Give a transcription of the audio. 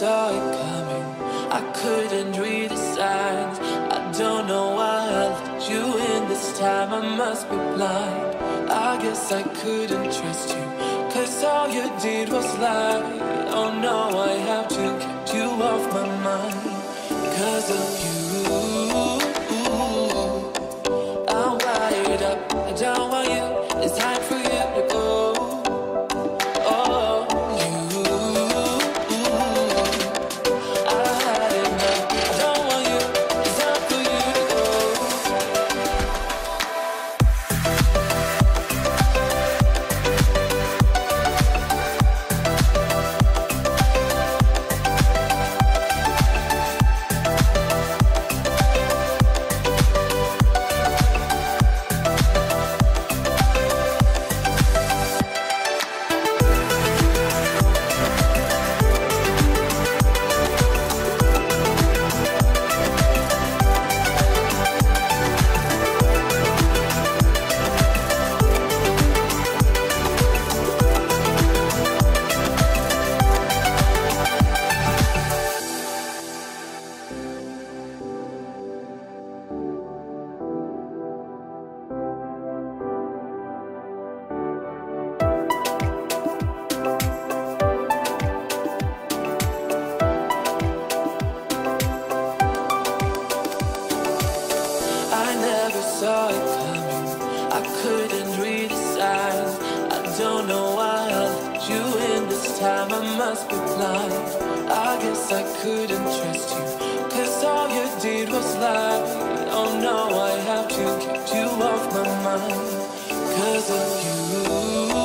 saw it coming. I couldn't read the signs. I don't know why I let you in this time. I must be blind. I guess I couldn't trust you. Cause all you did was lie. Oh no, I have to keep you off my mind. Cause of you. Must be blind. I guess I couldn't trust you. Cause all you did was lie. Oh no, I have to keep you off my mind. Cause of you.